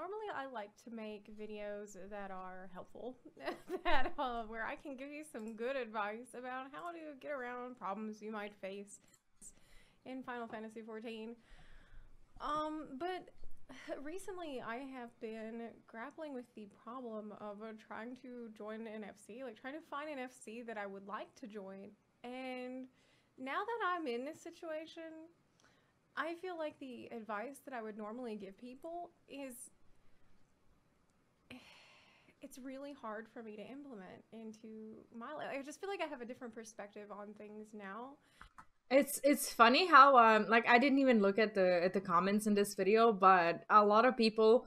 normally I like to make videos that are helpful, that uh, where I can give you some good advice about how to get around problems you might face in Final Fantasy XIV. Um, but recently I have been grappling with the problem of uh, trying to join an FC, like trying to find an FC that I would like to join. And now that I'm in this situation, I feel like the advice that I would normally give people is it's really hard for me to implement into my life. I just feel like I have a different perspective on things now. It's it's funny how um like I didn't even look at the at the comments in this video, but a lot of people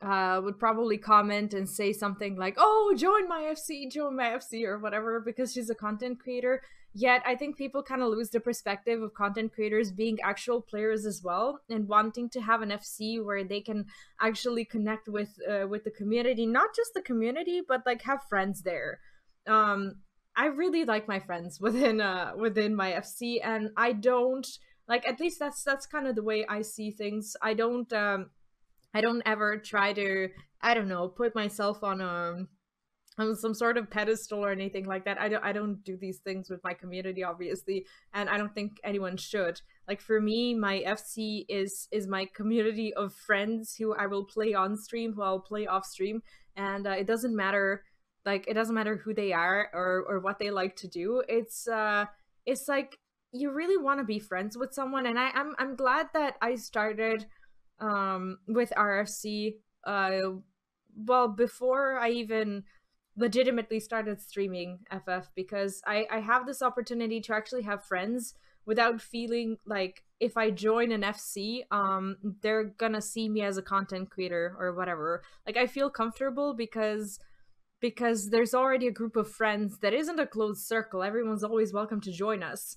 uh would probably comment and say something like, "Oh, join my FC, join my FC," or whatever because she's a content creator. Yet I think people kind of lose the perspective of content creators being actual players as well and wanting to have an FC where they can actually connect with uh, with the community, not just the community, but like have friends there. Um I really like my friends within uh within my FC and I don't like at least that's that's kind of the way I see things. I don't um I don't ever try to I don't know, put myself on a on some sort of pedestal or anything like that. I don't I don't do these things with my community obviously, and I don't think anyone should. Like for me, my FC is is my community of friends who I will play on stream, who I'll play off stream, and uh, it doesn't matter like it doesn't matter who they are or or what they like to do it's uh it's like you really want to be friends with someone and I, I'm I'm glad that I started um with RFC uh well before I even legitimately started streaming FF because I I have this opportunity to actually have friends without feeling like if I join an FC um they're gonna see me as a content creator or whatever like I feel comfortable because because there's already a group of friends that isn't a closed circle. Everyone's always welcome to join us.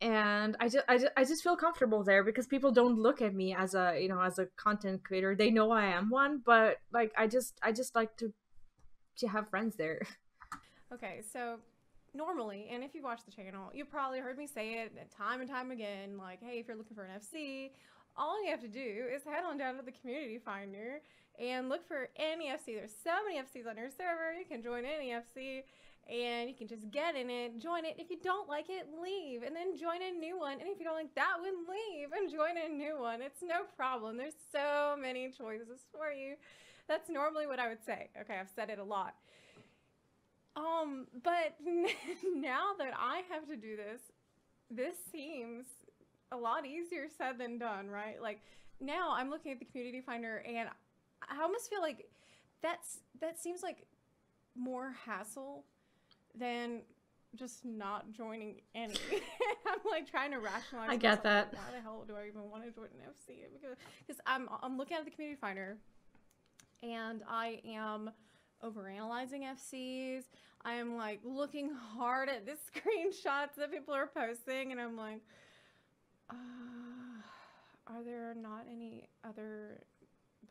And I just, I just, I just feel comfortable there because people don't look at me as a, you know, as a content creator. They know I am one, but like I just, I just like to, to have friends there. Okay, so normally, and if you watch the channel, you probably heard me say it time and time again, like, hey, if you're looking for an FC, all you have to do is head on down to the community finder and look for any FC. There's so many FCs on your server. You can join any FC and you can just get in it, join it. If you don't like it, leave and then join a new one. And if you don't like that one, leave and join a new one. It's no problem. There's so many choices for you. That's normally what I would say. Okay, I've said it a lot. Um, but now that I have to do this, this seems a lot easier said than done, right? Like now I'm looking at the community finder and I almost feel like that's that seems like more hassle than just not joining any. I'm like trying to rationalize. I get that. Like, Why the hell do I even want to join an FC? Because I'm I'm looking at the community finder, and I am overanalyzing FCs. I am like looking hard at the screenshots that people are posting, and I'm like, uh, are there not any other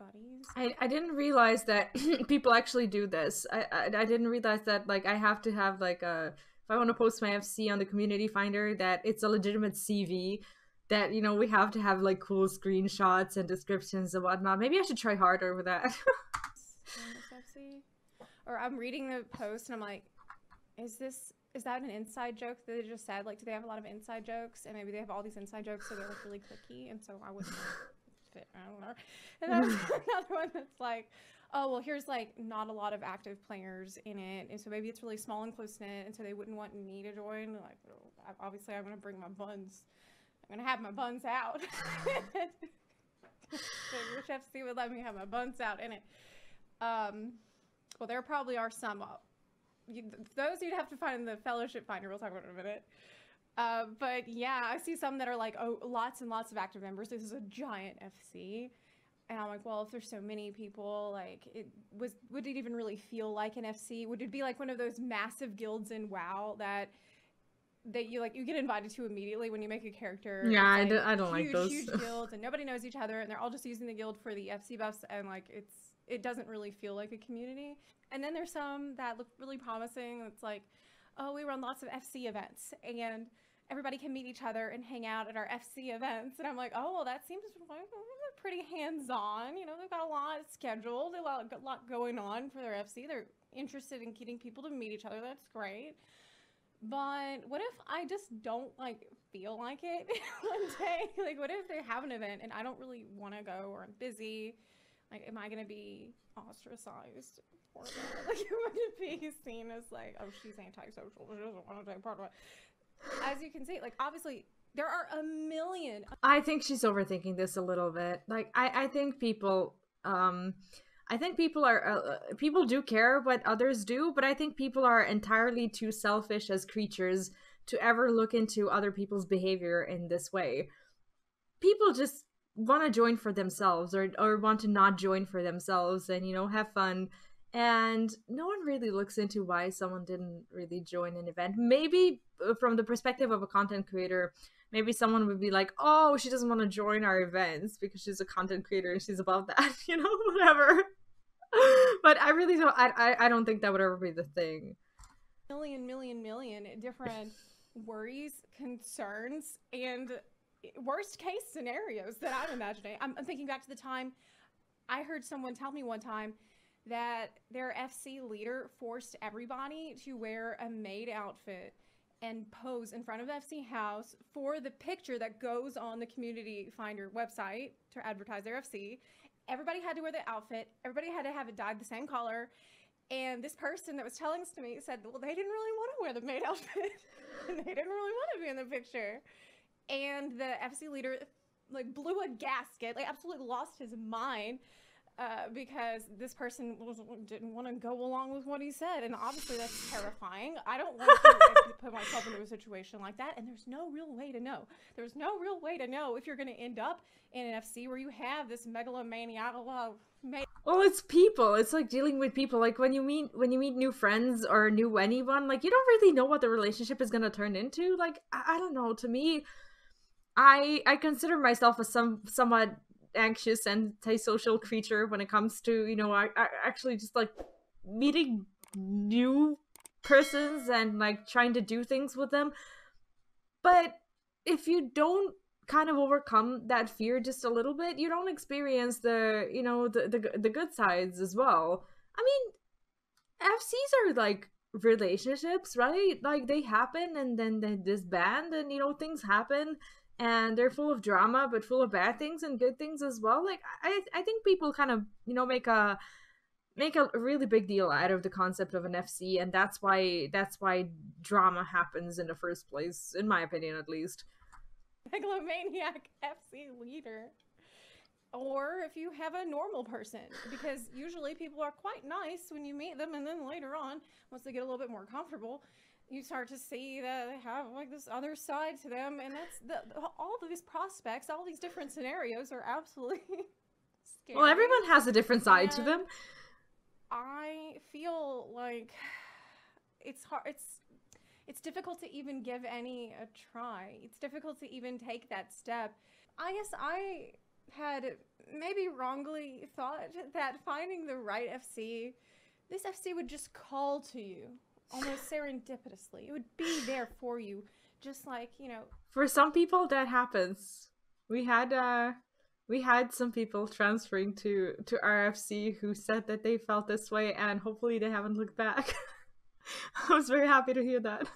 buddies. I, I didn't realize that people actually do this. I, I, I didn't realize that like I have to have like a if I want to post my FC on the community finder that it's a legitimate CV that you know we have to have like cool screenshots and descriptions and whatnot. Maybe I should try harder with that. or I'm reading the post and I'm like, is this is that an inside joke that they just said? Like, do they have a lot of inside jokes? And maybe they have all these inside jokes, so they're like really clicky, and so I wouldn't fit. I don't know. And then another one that's like, oh well, here's like not a lot of active players in it, and so maybe it's really small and close knit, and so they wouldn't want me to join. Like, oh, obviously, I'm gonna bring my buns. I'm gonna have my buns out. Which FC would let me have my buns out in it? Um, well, there probably are some. Uh, you, those you'd have to find in the fellowship finder. We'll talk about in a minute. Uh, but yeah, I see some that are like, oh, lots and lots of active members. This is a giant FC. And I'm like, well, if there's so many people, like, it was, would it even really feel like an FC? Would it be like one of those massive guilds in WoW that, that you like, you get invited to immediately when you make a character? Yeah, I, like do, I don't huge, like those. Huge guilds and nobody knows each other and they're all just using the guild for the FC buffs and like, it's, it doesn't really feel like a community. And then there's some that look really promising. It's like, oh, we run lots of FC events and everybody can meet each other and hang out at our FC events. And I'm like, oh, well, that seems pretty hands on. You know, they've got a lot scheduled, a lot, a lot going on for their FC. They're interested in getting people to meet each other. That's great. But what if I just don't like feel like it one day? like, what if they have an event and I don't really want to go or I'm busy? Like, am I going to be ostracized that? Like, am I going to be seen as like, oh, she's antisocial. She doesn't want to take part of it. As you can see, like, obviously, there are a million. I think she's overthinking this a little bit. Like, I, I think people, um, I think people are uh, uh, people do care what others do, but I think people are entirely too selfish as creatures to ever look into other people's behavior in this way. People just want to join for themselves or or want to not join for themselves and you know have fun and no one really looks into why someone didn't really join an event. Maybe uh, from the perspective of a content creator, maybe someone would be like, "Oh, she doesn't want to join our events because she's a content creator and she's above that," you know, whatever. but I really don't. I, I I don't think that would ever be the thing. Million, million, million different worries, concerns, and eh, worst case scenarios that I'm imagining. I'm, I'm thinking back to the time I heard someone tell me one time that their FC leader forced everybody to wear a maid outfit and pose in front of FC House for the picture that goes on the Community Finder website to advertise their FC everybody had to wear the outfit. Everybody had to have it dyed the same color. And this person that was telling us to me said, well, they didn't really want to wear the maid outfit. and they didn't really want to be in the picture. And the FC leader like blew a gasket, like absolutely lost his mind uh, because this person was, didn't want to go along with what he said. And obviously, that's terrifying. I don't want to put myself into a situation like that. And there's no real way to know. There's no real way to know if you're going to end up in an FC where you have this megalomaniac. Well, well, it's people. It's like dealing with people. Like when you meet when you meet new friends or new anyone, like you don't really know what the relationship is going to turn into. Like I, I don't know. To me, I I consider myself a some somewhat anxious and antisocial creature when it comes to you know I, I actually just like meeting new persons and like trying to do things with them. But if you don't kind of overcome that fear just a little bit you don't experience the you know the the, the good sides as well. I mean fcs are like relationships right? Like they happen and then they disband and you know things happen and they're full of drama but full of bad things and good things as well like i i think people kind of you know make a make a really big deal out of the concept of an fc and that's why that's why drama happens in the first place in my opinion at least. Megalomaniac fc leader. Or if you have a normal person because usually people are quite nice when you meet them and then later on once they get a little bit more comfortable you start to see that they have like this other side to them and that's the, all these prospects all these different scenarios are absolutely scary. Well everyone has a different side and to them. I feel like it's hard it's it's difficult to even give any a try. It's difficult to even take that step. I guess i had maybe wrongly thought that finding the right fc this fc would just call to you almost serendipitously. It would be there for you, just like you know. For some people, that happens. We had uh, we had some people transferring to to RFC who said that they felt this way, and hopefully they haven't looked back. I was very happy to hear that.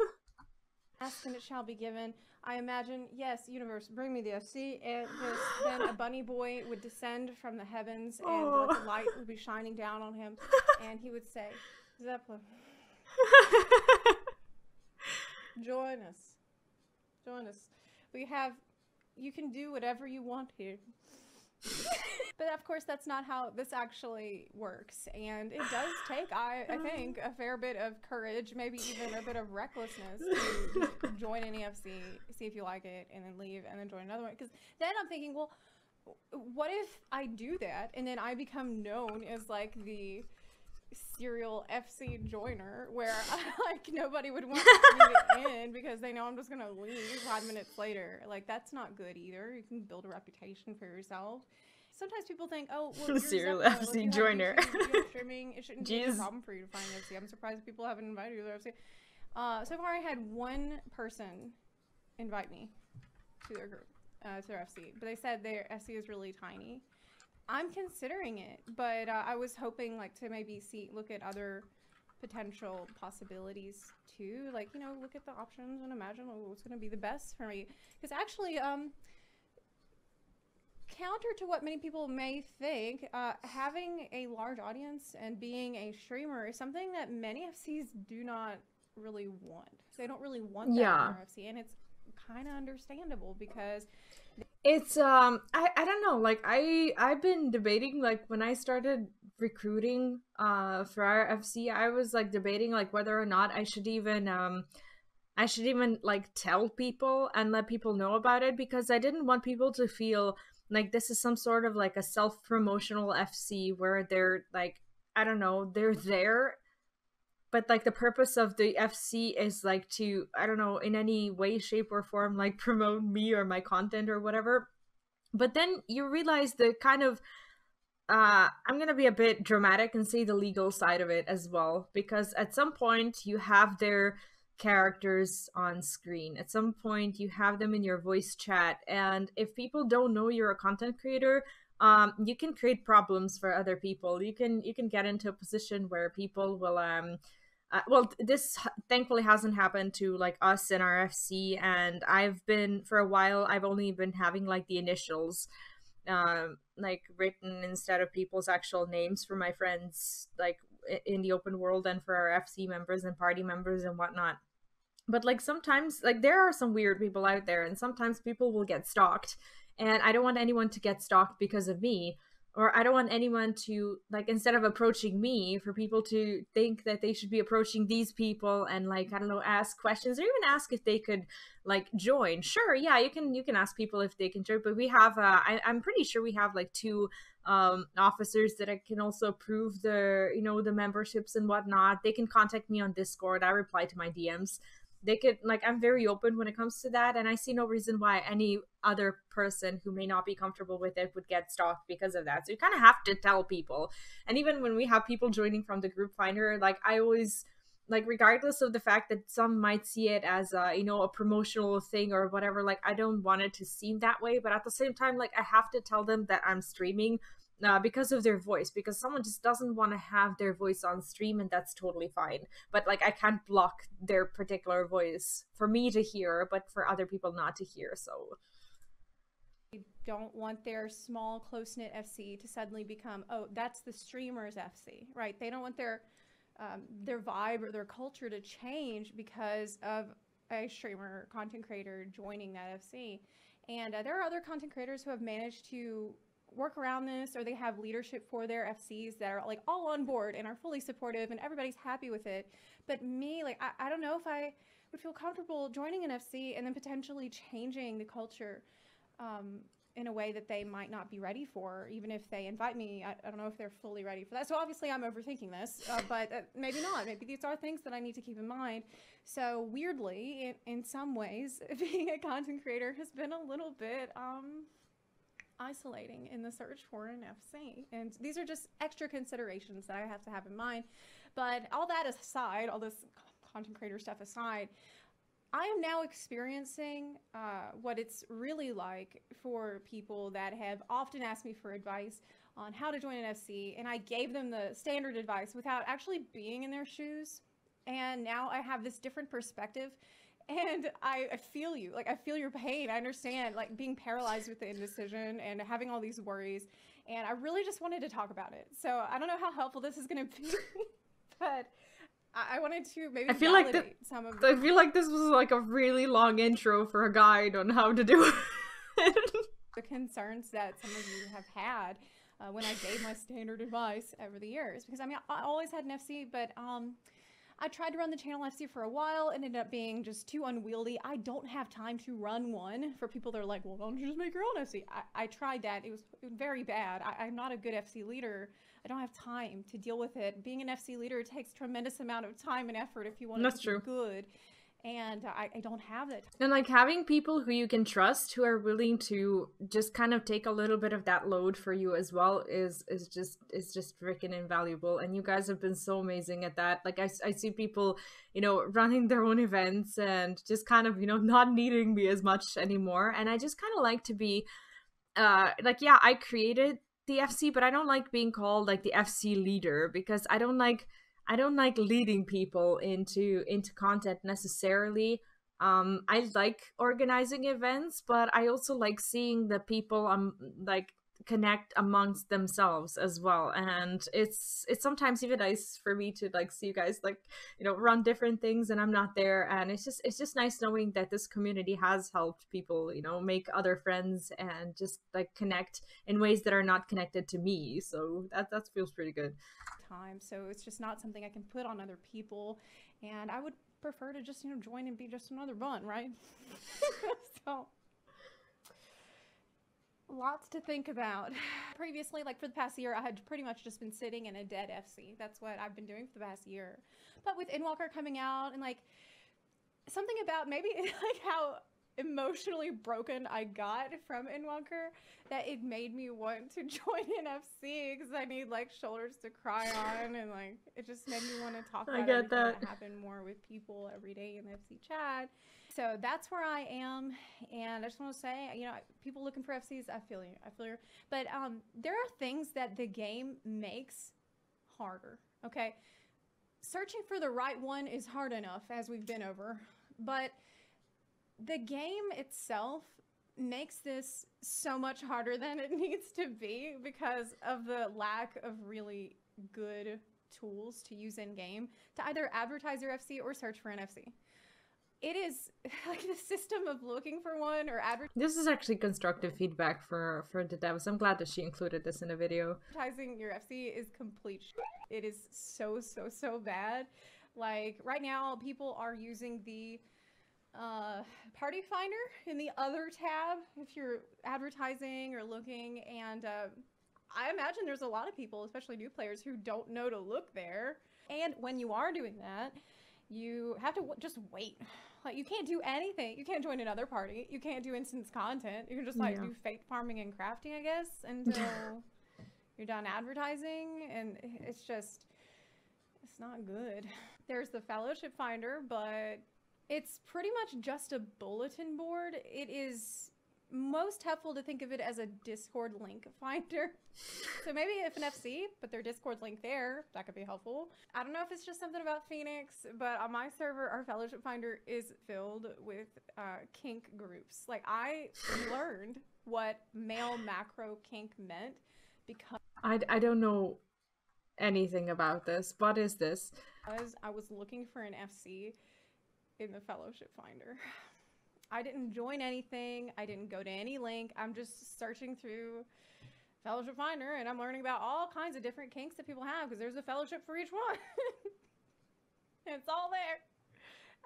Ask and it shall be given. I imagine, yes, universe, bring me the FC, and this, then a bunny boy would descend from the heavens, and oh. like, the light would be shining down on him, and he would say, Zepla. Join us. Join us. We have, you can do whatever you want here. but of course, that's not how this actually works. And it does take, I, I think, a fair bit of courage, maybe even a bit of recklessness to join an EFC, see if you like it, and then leave, and then join another one. Because then I'm thinking, well, what if I do that and then I become known as like the serial FC joiner where like nobody would want me to in because they know I'm just gonna leave five minutes later. Like that's not good either. You can build a reputation for yourself. Sometimes people think, oh, well, serial FC joiner. streaming, it shouldn't Jeez. be a problem for you to find FC. I'm surprised people haven't invited you to their FC. Uh, so far, I had one person invite me to their group, uh, to their FC. But they said their FC is really tiny. I'm considering it, but uh, I was hoping like to maybe see look at other potential possibilities too. Like you know, look at the options and imagine what's going to be the best for me. Because actually, um, counter to what many people may think, uh, having a large audience and being a streamer is something that many FCs do not really want. They don't really want that Yeah. in their FC, and it's kind of understandable because It's um I, I don't know like I I've been debating like when I started recruiting uh for our FC I was like debating like whether or not I should even um I should even like tell people and let people know about it because I didn't want people to feel like this is some sort of like a self-promotional FC where they're like I don't know they're there but like the purpose of the FC is like to I don't know in any way shape or form like promote me or my content or whatever. But then you realize the kind of uh I'm going to be a bit dramatic and say the legal side of it as well because at some point you have their characters on screen. At some point you have them in your voice chat and if people don't know you're a content creator um you can create problems for other people. You can you can get into a position where people will um uh, well this thankfully hasn't happened to like us in our fc and i've been for a while i've only been having like the initials um like written instead of people's actual names for my friends like in the open world and for our fc members and party members and whatnot. But like sometimes like there are some weird people out there and sometimes people will get stalked and i don't want anyone to get stalked because of me or i don't want anyone to like instead of approaching me for people to think that they should be approaching these people and like i don't know ask questions or even ask if they could like join. Sure yeah you can you can ask people if they can join but we have uh I, i'm pretty sure we have like two um officers that I can also approve the you know the memberships and whatnot. They can contact me on discord. I reply to my dms they could like i'm very open when it comes to that and i see no reason why any other person who may not be comfortable with it would get stalked because of that. So you kind of have to tell people. And even when we have people joining from the group finder like i always like regardless of the fact that some might see it as a you know a promotional thing or whatever like i don't want it to seem that way but at the same time like i have to tell them that i'm streaming uh, because of their voice because someone just doesn't want to have their voice on stream and that's totally fine but like i can't block their particular voice for me to hear but for other people not to hear so they don't want their small, close knit FC to suddenly become, oh, that's the streamer's FC, right? They don't want their um, their vibe or their culture to change because of a streamer content creator joining that FC. And uh, there are other content creators who have managed to work around this or they have leadership for their FCs that are like all on board and are fully supportive and everybody's happy with it. But me, like, I, I don't know if I would feel comfortable joining an FC and then potentially changing the culture um, in a way that they might not be ready for, even if they invite me. I, I don't know if they're fully ready for that. So obviously, I'm overthinking this, uh, but uh, maybe not. Maybe these are things that I need to keep in mind. So weirdly, in, in some ways, being a content creator has been a little bit um, isolating in the search for an FC. And these are just extra considerations that I have to have in mind. But all that aside, all this content creator stuff aside, I am now experiencing uh, what it's really like for people that have often asked me for advice on how to join an FC, and I gave them the standard advice without actually being in their shoes. And now I have this different perspective, and I, I feel you. Like, I feel your pain. I understand, like, being paralyzed with the indecision and having all these worries. And I really just wanted to talk about it. So I don't know how helpful this is going to be, but I I wanted to maybe I feel like the- some of i feel like this was like a really long intro for a guide on how to do it the concerns that some of you have had uh, when I gave my standard advice over the years. Because I mean, I I always had an FC, but um, I tried to run the channel FC for a while. It ended up being just too unwieldy. I don't have time to run one. For people that are like, well, why don't you just make your own FC? I, I tried that. It was very bad. I, I'm not a good FC leader. I don't have time to deal with it. Being an FC leader takes tremendous amount of time and effort if you want That's to true. be good. And I, I don't have that. And like having people who you can trust who are willing to just kind of take a little bit of that load for you as well is is just is just freaking invaluable. And you guys have been so amazing at that. Like I, I see people, you know, running their own events and just kind of you know not needing me as much anymore. And I just kind of like to be, uh, like yeah, I created the FC, but I don't like being called like the FC leader because I don't like I don't like leading people into into content necessarily. Um, I like organizing events, but I also like seeing the people I'm like connect amongst themselves as well. And it's it's sometimes even nice for me to like see you guys like you know run different things and i'm not there. And it's just it's just nice knowing that this community has helped people you know make other friends and just like connect in ways that are not connected to me. So that that feels pretty good. Time. So it's just not something i can put on other people. And i would prefer to just you know join and be just another bun right? So lots to think about. Previously, like for the past year, I had pretty much just been sitting in a dead FC. That's what I've been doing for the past year. But with Endwalker coming out and like something about maybe like how emotionally broken I got from Endwalker that it made me want to join an FC because I need like shoulders to cry on and like it just made me want to talk about I get that. that happened more with people every day in the FC chat so that's where I am, and I just want to say, you know, people looking for FCs, I feel you, I feel you. But um, there are things that the game makes harder. Okay, searching for the right one is hard enough, as we've been over, but the game itself makes this so much harder than it needs to be because of the lack of really good tools to use in game to either advertise your FC or search for an FC it is like the system of looking for one or advertising. This is actually constructive feedback for for the devs. I'm glad that she included this in the video. Advertising your FC is complete. It is so so so bad. Like right now, people are using the uh, party finder in the other tab if you're advertising or looking, and uh, I imagine there's a lot of people, especially new players, who don't know to look there. And when you are doing that, you have to w- just wait like you can't do anything. You can't join another party. You can't do instance content. You can just like yeah. do fate farming and crafting, I guess, until you're done advertising. And it's just, it's not good. There's the fellowship finder, but it's pretty much just a bulletin board. It is most helpful to think of it as a Discord link finder. so maybe if an FC, but their Discord link there, that could be helpful. I don't know if it's just something about Phoenix, but on my server, our fellowship finder is filled with uh, kink groups. Like I learned what male macro kink meant because I, I don't know anything about this. What is this? As I was looking for an FC in the fellowship finder. I didn't join anything. I didn't go to any link. I'm just searching through Fellowship Finder and I'm learning about all kinds of different kinks that people have because there's a fellowship for each one. it's all there.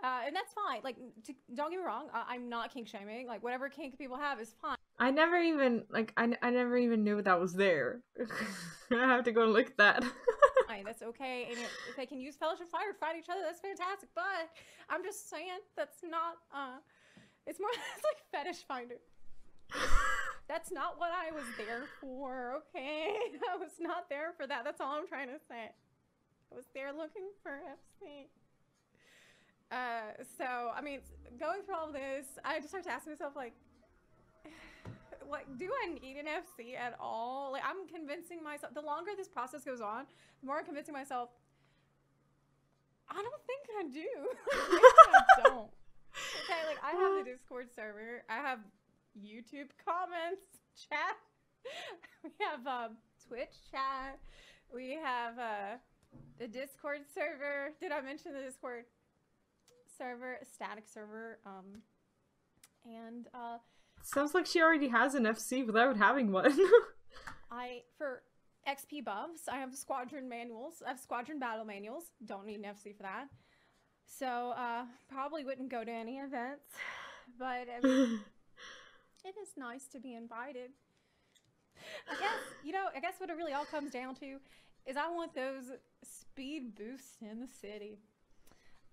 Uh, and that's fine. Like, to, don't get me wrong. I, am not kink shaming. Like, whatever kink people have is fine. I never even like I, I never even knew that was there. I have to go and look at that. fine. That's okay. And if they can use Fellowship Finder to fight each other, that's fantastic. But I'm just saying that's not. Uh, it's more it's like fetish finder. That's not what I was there for, okay? I was not there for that. That's all I'm trying to say. I was there looking for FC. Uh, so, I mean, going through all this, I just started asking myself, like, like, do I need an FC at all? Like, I'm convincing myself, the longer this process goes on, the more I'm convincing myself, I don't think I do. I don't okay, like I have the Discord server. I have YouTube comments, chat. We have um, Twitch chat. We have uh, the Discord server. Did I mention the Discord server? Static server. Um, and uh, sounds like she already has an FC without having one. I for XP buffs, I have squadron manuals. I have squadron battle manuals. Don't need an FC for that. So uh, probably wouldn't go to any events, but I mean, it is nice to be invited. I guess you know. I guess what it really all comes down to is I want those speed boosts in the city.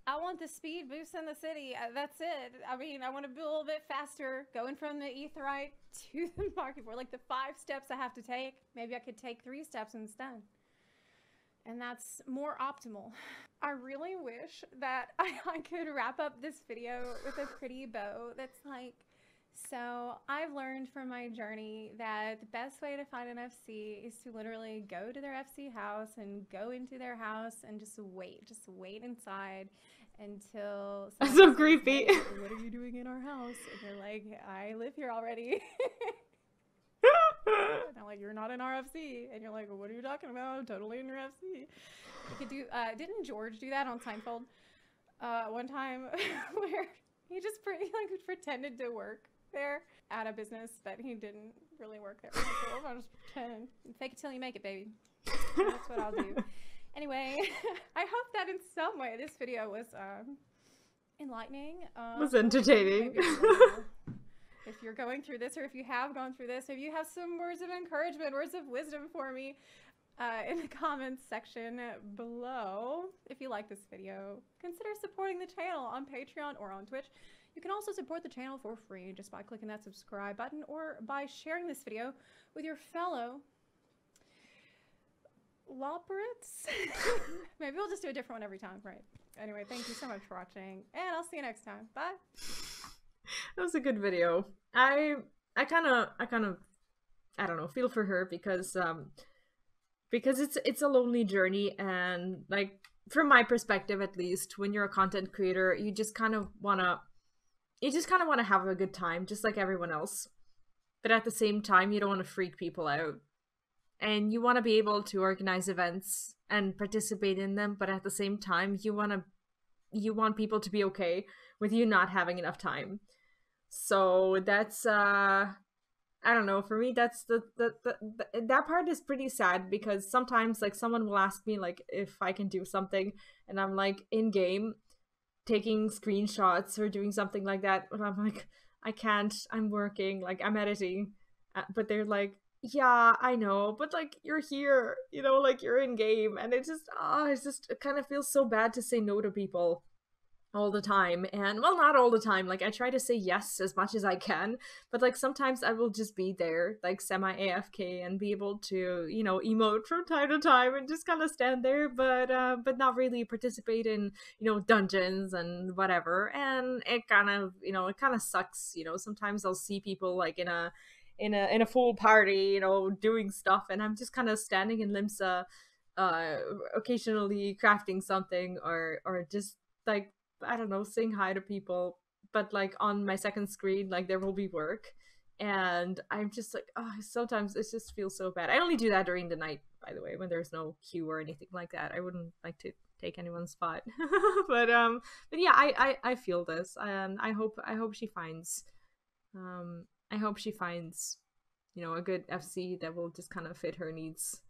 I want the speed boost in the city. Uh, That's it. I mean, I want to be a little bit faster going from the Aetheryte to the Market Board. Like the five steps I have to take, maybe I could take three steps instead. And that's more optimal. I really wish that I, I could wrap up this video with a pretty bow that's like, so I've learned from my journey that the best way to find an FC is to literally go to their FC house and go into their house and just wait, just wait inside until That's so creepy. "Hey, what are you doing in our house? And you're like, I live here already. and I'm like, you're not in our FC. And you're like, what are you talking about? I'm totally in your FC. You could do. Uh, didn't George do that on Seinfeld? Uh, one time where he just pre- like pretended to work there at a business that he didn't really work there. Well, I'll just pretend. Fake it till you make it, baby. That's what I'll do. Anyway, I hope that in some way this video was um, enlightening. Um, was entertaining. maybe a little- if you're going through this or if you have gone through this, if you have some words of encouragement, words of wisdom for me uh, in the comments section below. If you like this video, consider supporting the channel on Patreon or on Twitch. You can also support the channel for free just by clicking that subscribe button or by sharing this video with your fellow Loperates. Maybe we'll just do a different one every time, right? Anyway, thank you so much for watching, and I'll see you next time. Bye. that was a good video. I I kind of I kind of I don't know feel for her because um because it's it's a lonely journey and like from my perspective at least when you're a content creator you just kind of want to you just kind of want to have a good time just like everyone else. But at the same time you don't want to freak people out. And you want to be able to organize events and participate in them but at the same time you want to you want people to be okay with you not having enough time. So that's uh i don't know for me that's the, the, the, the that part is pretty sad because sometimes like someone will ask me like if i can do something and i'm like in game taking screenshots or doing something like that and i'm like i can't i'm working like i'm editing. Uh, but they're like yeah i know but like you're here you know like you're in game. And it just ah it's just it kind of feels so bad to say no to people all the time and well not all the time like i try to say yes as much as i can but like sometimes i will just be there like semi afk and be able to you know emote from time to time and just kind of stand there but uh but not really participate in you know dungeons and whatever and it kind of you know it kind of sucks you know sometimes i'll see people like in a in a in a full party you know doing stuff and i'm just kind of standing in limsa uh occasionally crafting something or or just like I don't know, saying hi to people, but like on my second screen, like there will be work. And I'm just like, oh, sometimes it just feels so bad. I only do that during the night, by the way, when there's no queue or anything like that. I wouldn't like to take anyone's spot. but um but yeah, I, I I feel this. And I hope I hope she finds um I hope she finds, you know, a good FC that will just kind of fit her needs